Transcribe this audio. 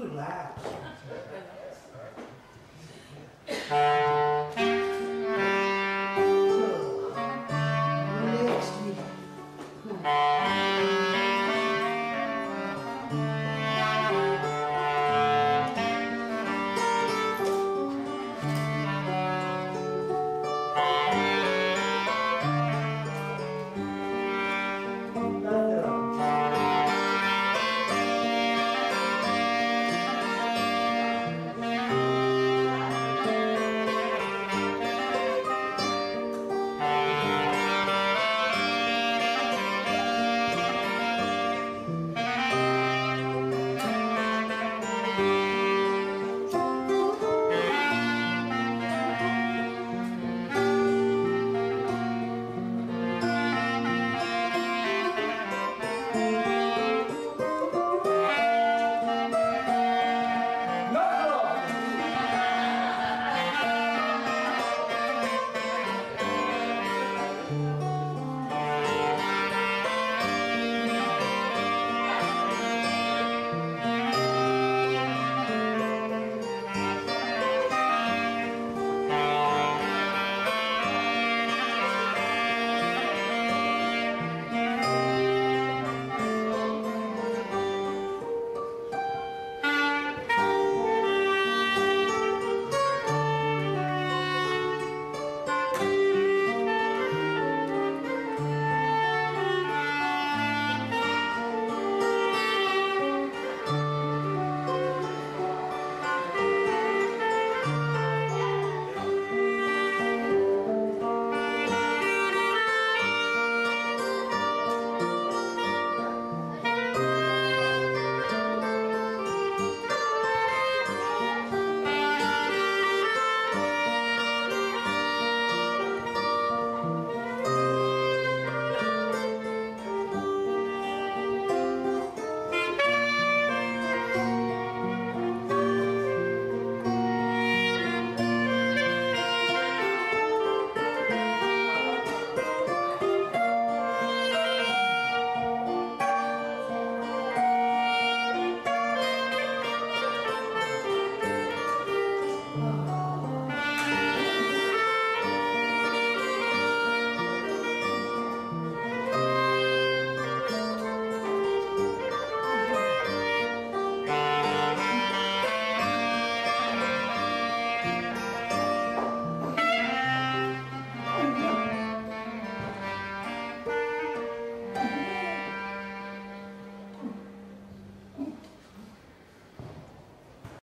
relax.